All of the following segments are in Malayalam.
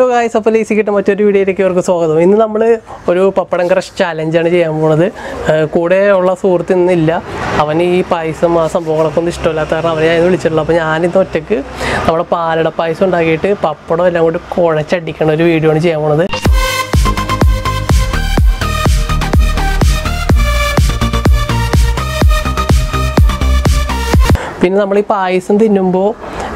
ഹലോ ഗായ്സ് അപ്പോൾ ലേസി കിട്ടും മറ്റൊരു വീഡിയോയിലേക്ക് അവർക്ക് സ്വാഗതം. ഇന്ന് നമ്മൾ ഒരു പപ്പടം ക്രഷ് ചാലഞ്ചാണ് ചെയ്യാൻ പോണത്. കൂടെ ഉള്ള സുഹൃത്ത് ഇന്നില്ല അവന് ഈ പായസം ആ സംഭവങ്ങളൊക്കെ ഒന്നും ഇഷ്ടമില്ലാത്ത കാരണം അവനെ ഞാൻ വിളിച്ചിട്ടുള്ളൂ. അപ്പോൾ ഞാനിന്ന് ഒറ്റയ്ക്ക് നമ്മുടെ പാലട പായസം ഉണ്ടാക്കിയിട്ട് പപ്പടം എല്ലാം കൂടി കുഴച്ചടിക്കണ ഒരു വീഡിയോ ആണ് ചെയ്യാൻ പോണത്. പിന്നെ നമ്മൾ ഈ പായസം തിന്നുമ്പോൾ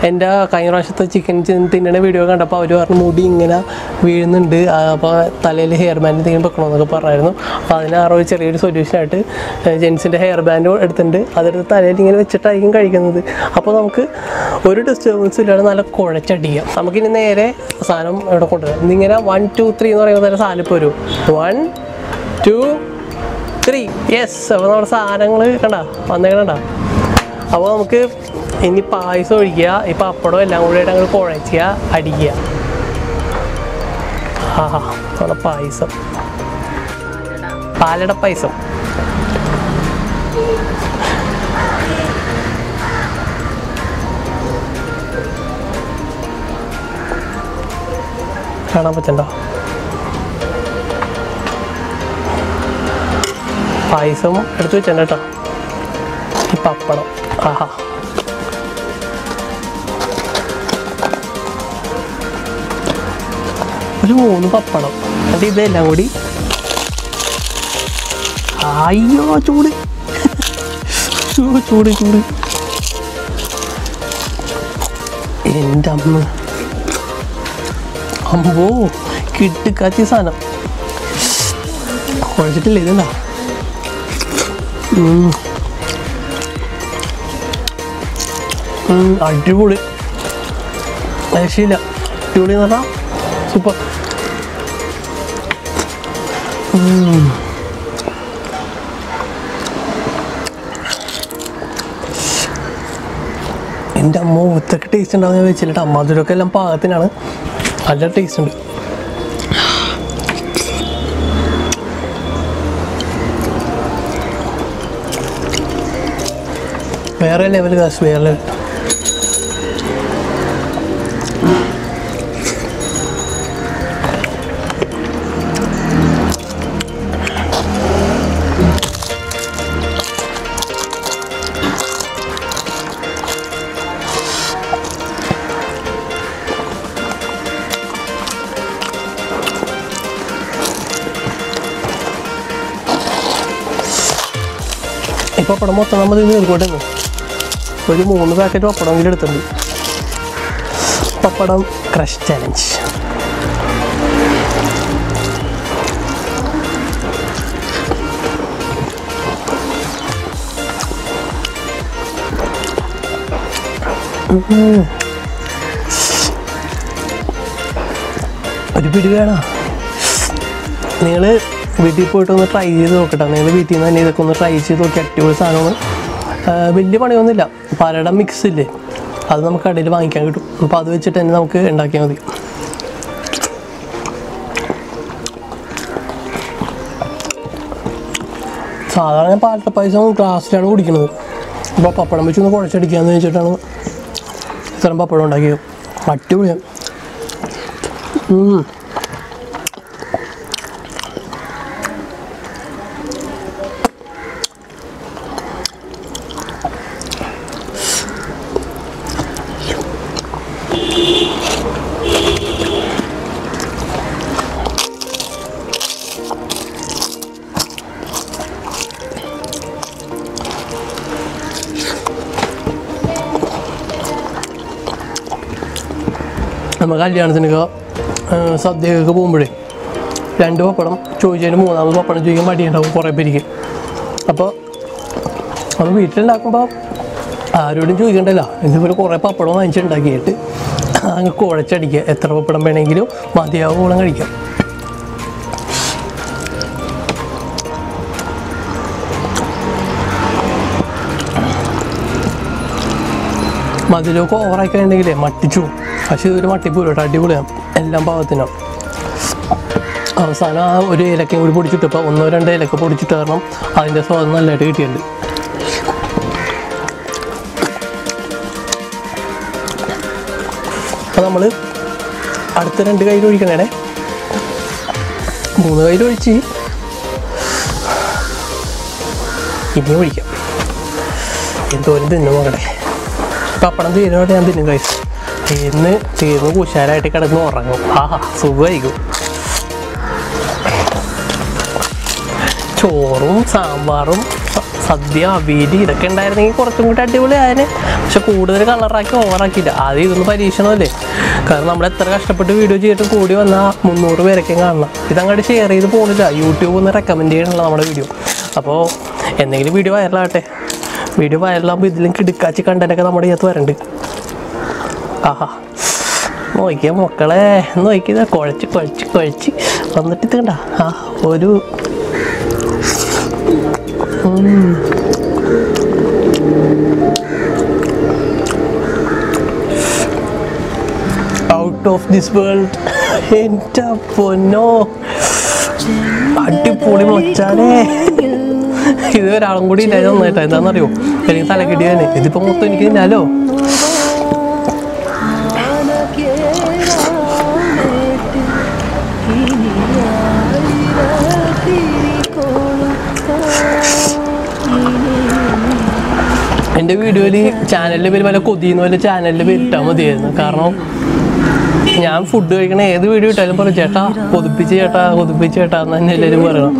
എന്റെ കഴിഞ്ഞ പ്രാവശ്യത്തെ ചിക്കൻ തിന്നണ വീഡിയോ കണ്ടപ്പോൾ അവർ പറഞ്ഞു മുടി ഇങ്ങനെ വീഴുന്നുണ്ട്. അപ്പോൾ തലയിൽ ഹെയർ ബാൻഡ് എന്തെങ്കിലും വെക്കണമെന്നൊക്കെ പറഞ്ഞായിരുന്നു. അപ്പോൾ അതിന് ആറോ ചെറിയൊരു സൊല്യൂഷനായിട്ട് ജെൻസിന്റെ ഹെയർ ബാൻഡ് എടുത്തിട്ടുണ്ട്. അതെടുത്ത് തലയിൽ ഇങ്ങനെ വെച്ചിട്ടായിരിക്കും കഴിക്കുന്നത്. അപ്പോൾ നമുക്ക് ഒരു ഡിസ്റ്റർബൻസ് ഇല്ലാതെ നല്ല കുഴച്ചടിക്കാം. നമുക്കിനി നേരെ സാധനം ഇവിടെ കൊണ്ടുവരാം. ഇന്നിങ്ങനെ വൺ ടു ത്രീ എന്ന് പറയുമ്പോൾ തന്നെ സാധനം ഇപ്പോൾ വരും. വൺ ടു ത്രീ യെസ് അപ്പോൾ നമ്മുടെ സാധനങ്ങൾ കണ്ട? വന്നേക്കണ്ട അപ്പോൾ നമുക്ക് ഇനി പായസം ഒഴിക്കുക. ഈ പപ്പടം എല്ലാം കൂടി ആയിട്ട് അങ്ങോട്ട് കുഴച്ചുക അടിക്കുക. ആഹാ നമ്മുടെ പായസം. പാലട പായസം. കാണാൻ പറ്റണ്ടോ പായസം എടുത്തു വെച്ചിട്ടുണ്ട് കേട്ടോ. ഈ പപ്പടം ആഹാ ഒരു മൂന്ന് പപ്പടം. എന്നിട്ട് ഇതെല്ലാം കൂടി. അയ്യോ ചൂട്. ചൂട് ചൂട്. എന്റെ അമ്മ. അമ്പോ കിട്ടുക്കാച്ചി സാധനം. കുഴച്ചിട്ടില്ല ഇതെന്താ? അടിപൊളി. രക്ഷയില്ല. അടിപൊളി എന്ന് പറഞ്ഞാൽ സൂപ്പർ. എന്റെ അമ്മ ഒത്തൊക്കെ ടേസ്റ്റ് ഉണ്ടാവും ഞാൻ മധുരമൊക്കെ എല്ലാം പാകത്തിനാണ്. നല്ല ടേസ്റ്റ് ഉണ്ട്. വേറെ ലെവൽ കാശ് വേറെ ലെവൽ ഈ പപ്പടം മൊത്തം നമ്മൾ ഇന്ന് എടുക്കോട്ടെ ഒരു മൂന്ന് പാക്കറ്റ് പപ്പടമെങ്കിലും എടുത്തിട്ടുണ്ട്. പപ്പടം ക്രഷ് ചാലഞ്ച് ഒരു പിടി വേണോ. നിങ്ങൾ വീട്ടിൽ പോയിട്ട് ഒന്ന് ട്രൈ ചെയ്ത് നോക്കട്ടെ. നിങ്ങൾ വീട്ടിൽ നിന്ന് തന്നെ ഇതൊക്കെ ഒന്ന് ട്രൈ ചെയ്ത് നോക്കി. അടിപൊളി സാധനമാണ്. വലിയ പണിയൊന്നുമില്ല. പലയുടെ മിക്സ് ഇല്ലേ? അത് നമുക്ക് കടയിൽ വാങ്ങിക്കാൻ കിട്ടും. അപ്പോൾ അത് വെച്ചിട്ട് തന്നെ നമുക്ക് ഉണ്ടാക്കിയാൽ മതി. സാധാരണ പാലട്ട പായസം ഗ്ലാസ്സിലാണ് കുടിക്കുന്നത്. അപ്പോൾ പപ്പടം വെച്ചൊന്ന് കുഴച്ചടിക്കാന്ന് വെച്ചിട്ടാണ് ഇത്തരം പപ്പടം ഉണ്ടാക്കിയത്. അടിപൊളിയാണ് നമ്മൾ കല്യാണത്തിനൊക്കെ സദ്യയൊക്കെ പോകുമ്പോഴേ രണ്ട് പപ്പടം ചോദിച്ചതിന് മൂന്നാമത് പപ്പടം ചോദിക്കാൻ മടിയുണ്ടാവും കുറേ പേരിക്ക് അപ്പോൾ അത് വീട്ടിലുണ്ടാക്കുമ്പോൾ ആരോടും ചോദിക്കണ്ടല്ലോ. ഇതുപോലെ കുറേ പപ്പടം വാങ്ങിച്ചുണ്ടാക്കിയിട്ട് അങ്ങ് കുഴച്ചടിക്കുക. എത്ര പപ്പടം വേണമെങ്കിലും മതിയാവോളം കഴിക്കാം. മതിലൊക്കെ ഓവറാക്കി ഉണ്ടെങ്കിലേ മട്ടിച്ചു. പക്ഷേ ഇതൊരു മട്ടിപ്പൂരം കേട്ടോ. അടിപൊളിയാണ്. എല്ലാം പാകത്തിനാണ് അവസാനം ആ ഒരു ഏലക്കയും കൂടി പൊടിച്ചിട്ടപ്പോൾ ഒന്നോ രണ്ടോ ഏലക്ക പൊടിച്ചിട്ട് കാരണം അതിന്റെ സ്വാദം നല്ലതായിട്ട് കിട്ടിയിട്ടുണ്ട്. അടുത്ത രണ്ട് കയ്യിൽ ഒഴിക്കണേ മൂന്ന് കയ്യിൽ ഒഴിച്ച്. ഇനി ഒഴിക്കാം. എന്തോരം തിന്നു മകളെ. പപ്പടം തീരുന്നോടെ ഞാൻ തിന്നും കഴിച്ചു തീർന്ന് തീർന്ന് കുശാലായിട്ട് കിടന്ന് ഉറങ്ങും. ആഹാ സുഖമായിരിക്കും. ചോറും സാമ്പാറും സദ്യ അവീതി ഇതൊക്കെ ഉണ്ടായിരുന്നെങ്കിൽ കുറച്ചും കൂടി അടിപൊളി ആയനെ പക്ഷെ കൂടുതൽ കളറാക്കി ഓവറാക്കിയില്ല ആദ്യം ഇതൊന്ന് പരീക്ഷണമല്ലേ കാരണം നമ്മൾ എത്ര കഷ്ടപ്പെട്ട് വീഡിയോ ചെയ്തിട്ട് കൂടി വന്നാൽ മുന്നൂറ് പേരൊക്കെ കാണണം. ഇതങ്ങോട്ട് ഷെയർ ചെയ്ത് പോകുന്നില്ല യൂട്യൂബ് ഒന്ന് റെക്കമെൻഡ് ചെയ്യണല്ലോ നമ്മുടെ വീഡിയോ അപ്പോൾ എന്തെങ്കിലും വീഡിയോ വൈറലാകട്ടെ വീഡിയോ വൈറലാകുമ്പോൾ ഇതിലും കിടുക്കാച്ചി കണ്ടന്റൊക്കെ നമ്മുടെ ഇതിനകത്ത് വരണ്ട്. ആഹാ. നോക്കിയ മക്കളെ. നോക്കിയത്. കുഴച്ച് കുഴച്ച് കുഴച്ച്. വന്നിട്ട് ഇത് കണ്ട. ആ ഒരു ഔട്ട് ഓഫ് ദിസ് വേൾഡ് എന്റെ പൊന്നോ. അടിപൊളി മൊച്ചാലേ ഇത് ഒരാളും കൂടി ഇല്ല നന്നായിട്ടാ. എന്താണെന്നറിയോ? എനിക്ക് തലക്കിടിയാന് ഇതിപ്പോ മൊത്തം എനിക്ക് തിന്നാലോ? എന്റെ വീഡിയോയിൽ ചാനലിന്റെ പേര് വല്ല കൊതിയെന്ന് പോലെ ചാനലിന്റെ പേര് ഇട്ടാൽ മതിയായിരുന്നു. കാരണം ഞാൻ ഫുഡ് കഴിക്കണ ഏത് വീഡിയോ ഇട്ടാലും പറയും ചേട്ടാ കൊതിപ്പിച്ച് ചേട്ടാ കൊതിപ്പിച്ച് ചേട്ടാ എന്ന് തന്നെ എല്ലാവരും പറയണം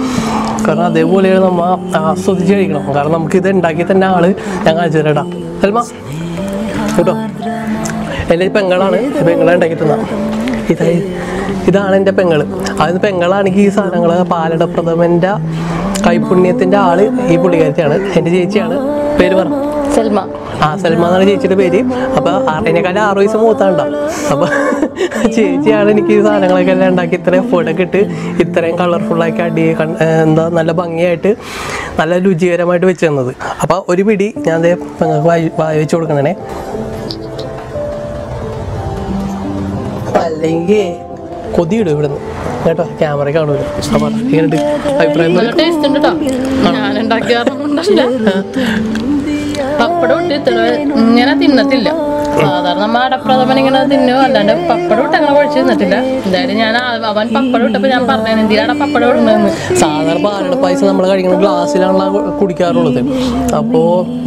കാരണം അതേപോലെയാണ് നമ്മൾ ആസ്വദിച്ച് കഴിക്കണം. കാരണം നമുക്ക് ഇത് ഉണ്ടാക്കി തന്നെ ആൾ ഞാൻ കാണിച്ചു തരാട്ടാ സൽമ കേട്ടോ? എന്റെ പെങ്ങളാണ്. പെങ്ങളെ ഉണ്ടാക്കി തന്ന. ഇതായി ഇതാണ് എന്റെ പെങ്ങൾ. അതിന് പെങ്ങളാണെങ്കിൽ ഈ സാധനങ്ങൾ പാലട പ്രഥമന്റെ കൈപുണ്യത്തിന്റെ ആൾ ഈ പുള്ളിക്കാരത്തിയാണ് എന്റെ ചേച്ചിയാണ്. പേര് പറ. സൽമ. ആ സൽമ എന്നാണ് ചേച്ചിയുടെ പേര്. അപ്പൊ എന്നെക്കാളും ആറു വയസ്സ് മൂത്താണ്ട അപ്പൊ ചേച്ചിയാണ് എനിക്ക് ഈ സാധനങ്ങളൊക്കെ എല്ലാം ഉണ്ടാക്കി ഇത്രയും എഫേർട്ട് ഒക്കെ ഇട്ട് ഇത്രയും കളർഫുള്ളാക്കി അടി എന്താ നല്ല ഭംഗിയായിട്ട് നല്ല രുചികരമായിട്ട് വെച്ച് തന്നത്. അപ്പൊ ഒരു പിടി ഞാൻ ദേ പെങ്ങൾക്ക് വായി വായി വെച്ച് കൊടുക്കണേ അല്ലെങ്കിൽ കൊതിയിടും ഇവിടുന്ന്. കേട്ടോ ക്യാമറ കാണൂല. അപ്പൊ അഭിപ്രായം ഉണ്ടാക്കിയാറുണ്ടല്ല പപ്പടം ഇട്ട് ഇത്ര ഇങ്ങനെ തിന്നത്തില്ല. സാധാരണ നമ്മൾ അടപ്രഥമൻ ഇങ്ങനെ തിന്നു അല്ലാണ്ട് പപ്പടം ഇട്ട് അങ്ങനെ കുഴച്ച് തിന്നിട്ടില്ല എന്തായാലും ഞാൻ അവൻ പപ്പടം ഇട്ടപ്പോ ഞാൻ പറഞ്ഞു എന്തിനാണ് പപ്പടം ഇടുന്നതെന്ന്? സാധാരണ പാലട പൈസ നമ്മൾ കഴിക്കുന്ന ഗ്ലാസ്സിലാണല്ലോ കുടിക്കാറുള്ളത്. അപ്പോ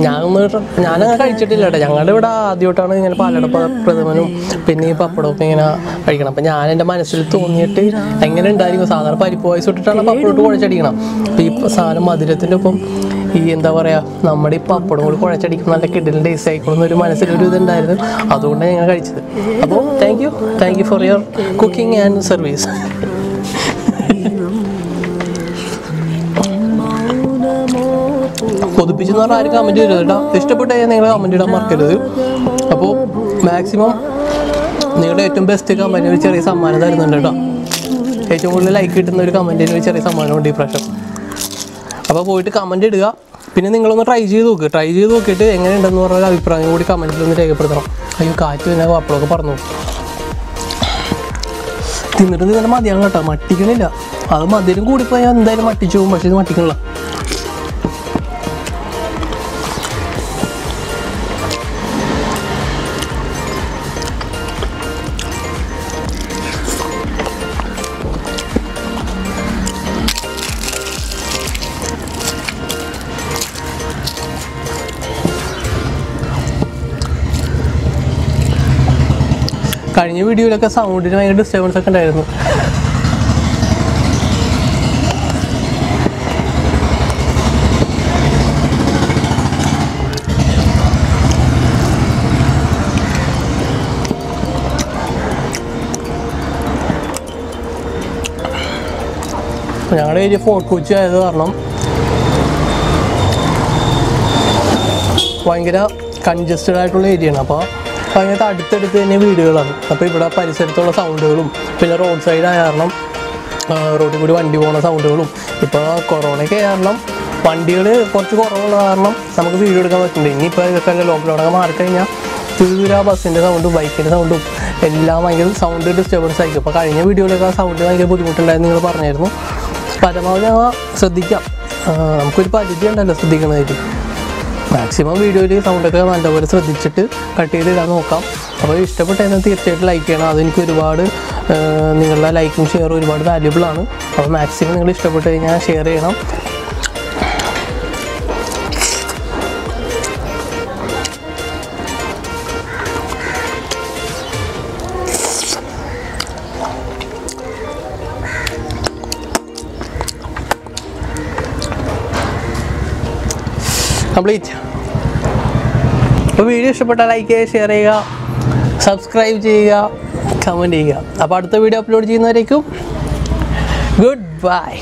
ഞാനൊന്ന് ഞാനങ്ങനെ കഴിച്ചിട്ടില്ല കേട്ടോ. ഞങ്ങളുടെ ഇവിടെ ആദ്യമായിട്ടാണ് ഇങ്ങനെ പാലട പ്രഥമനും പിന്നെ ഈ പപ്പടം ഒക്കെ ഇങ്ങനെ കഴിക്കണം അപ്പൊ ഞാൻ എന്റെ മനസ്സിൽ തോന്നിയിട്ട് എങ്ങനെ ഉണ്ടായിരിക്കും? സാധാരണ പരിപ്പ് പായസം ഇട്ടിട്ടാണ് പപ്പടം ഇട്ട് കുഴച്ചടിക്കണം അപ്പൊ ഈ സാധനം മധുരത്തിന്റെ ഒപ്പം ഈ എന്താ പറയുക നമ്മുടെ ഈ പപ്പടം കൂടി കുഴച്ചടിക്കും നല്ല കിഡിലും ടേസ്റ്റ് ആയിക്കോളും ഒരു മനസ്സിലൊരു ഇതുണ്ടായിരുന്നു. അതുകൊണ്ടാണ് ഞങ്ങൾ കഴിച്ചത്. അപ്പോൾ thank you thank you for your cooking and service കൊതിപ്പിച്ചെന്ന് പറഞ്ഞാൽ ആരും കമന്റ് ചെയ്യരുത് കേട്ടോ. ഇഷ്ടപ്പെട്ട നിങ്ങൾ കമന്റ് ഇടാൻ മറക്കരുത്. അപ്പോൾ മാക്സിമം നിങ്ങളുടെ ഏറ്റവും ബെസ്റ്റ് കമന്റ് ഒരു ചെറിയ സമ്മാനം തരുന്നുണ്ട് കേട്ടോ. ഏറ്റവും കൂടുതൽ ലൈക്ക് കിട്ടുന്ന ഒരു കമന്റിന് ഒരു ചെറിയ സമ്മാനമുണ്ട് ഈ പ്രാവശ്യം. അപ്പോൾ പോയിട്ട് കമന്റ് ഇടുക. പിന്നെ നിങ്ങളൊന്ന് ട്രൈ ചെയ്ത് നോക്ക്. ട്രൈ ചെയ്ത് നോക്കിയിട്ട് എങ്ങനെയുണ്ടെന്ന് പറഞ്ഞ അഭിപ്രായം കൂടി കമന്റിൽ ഒന്ന് രേഖപ്പെടുത്തണം. അയ്യോ കാറ്റ് തന്നെ അപ്പോഴൊക്കെ പറഞ്ഞു തിന്നിട്ട് തിന്നിട്ട് മതിയാണ് കേട്ടോ. മട്ടിക്കണില്ല. അത് മധുരം കൂടിപ്പോയാൽ എന്തായാലും മട്ടിച്ചു പോകും. പക്ഷേ ഇത് മട്ടിക്കണില്ല. കഴിഞ്ഞ വീഡിയോയിലൊക്കെ സൗണ്ടിന് ഭയങ്കര ഡിസ്റ്റർബൻസ് ഒക്കെ ഉണ്ടായിരുന്നു. ഞങ്ങളുടെ ഏരിയ ഫോർട്ട് കൊച്ചി ആയത് കാരണം ഭയങ്കര കൺജസ്റ്റഡ് ആയിട്ടുള്ള ഏരിയയാണ്. അപ്പോൾ ഭയങ്കര അടുത്തടുത്ത് തന്നെ വീടുകളാണ്. അപ്പോൾ ഇവിടെ പരിസരത്തുള്ള സൗണ്ടുകളും പിന്നെ റോഡ് സൈഡ് ആയ കാരണം റോഡിൽ കൂടി വണ്ടി പോകുന്ന സൗണ്ടുകളും ഇപ്പോൾ കൊറോണയൊക്കെ കാരണം വണ്ടികൾ കുറച്ച് കുറവുള്ള കാരണം നമുക്ക് വീഡിയോ എടുക്കാൻ പറ്റുന്നുണ്ട്. ഇനിയിപ്പോൾ ഇതൊക്കെ ലോക്ക്ഡൗണൊക്കെ മാറിക്കഴിഞ്ഞാൽ തീര ബസ്സിന്റെ സൗണ്ടും ബൈക്കിന്റെ സൗണ്ടും എല്ലാം ഭയങ്കര സൗണ്ട് ഡിസ്റ്റർബൻസ് ആയിരിക്കും. അപ്പോൾ കഴിഞ്ഞ വീഡിയോയിലൊക്കെ ആ സൗണ്ട് ഭയങ്കര ബുദ്ധിമുട്ടുണ്ടായിരുന്നു നിങ്ങൾ പറഞ്ഞായിരുന്നു. പരമാവധി ഞങ്ങൾ ശ്രദ്ധിക്കാം. നമുക്കൊരു പരിധി ഉണ്ടല്ലോ ശ്രദ്ധിക്കുന്നതായിട്ട് മാക്സിമം വീഡിയോയിൽ സൗണ്ടൊക്കെ നല്ലപോലെ ശ്രദ്ധിച്ചിട്ട് കട്ട് ചെയ്ത് ഇടാൻ നോക്കാം. അപ്പോൾ ഇഷ്ടപ്പെട്ടതിനെ തീർച്ചയായിട്ടും ലൈക്ക് ചെയ്യണം. അതെനിക്ക് ഒരുപാട് നിങ്ങളുടെ ലൈക്കും ഷെയറും ഒരുപാട് വാല്യുബിൾ ആണ്. അപ്പോൾ മാക്സിമം നിങ്ങൾ ഇഷ്ടപ്പെട്ട് കഴിഞ്ഞാൽ ഷെയർ ചെയ്യണം. കംപ്ലീറ്റ് അപ്പോൾ വീഡിയോ ഇഷ്ടപ്പെട്ടാൽ ലൈക്ക് ചെയ്യുക ഷെയർ ചെയ്യുക സബ്സ്ക്രൈബ് ചെയ്യുക കമന്റ് ചെയ്യുക. അപ്പോൾ അടുത്ത വീഡിയോ അപ്ലോഡ് ചെയ്യുന്നവരേക്കും ഗുഡ് ബൈ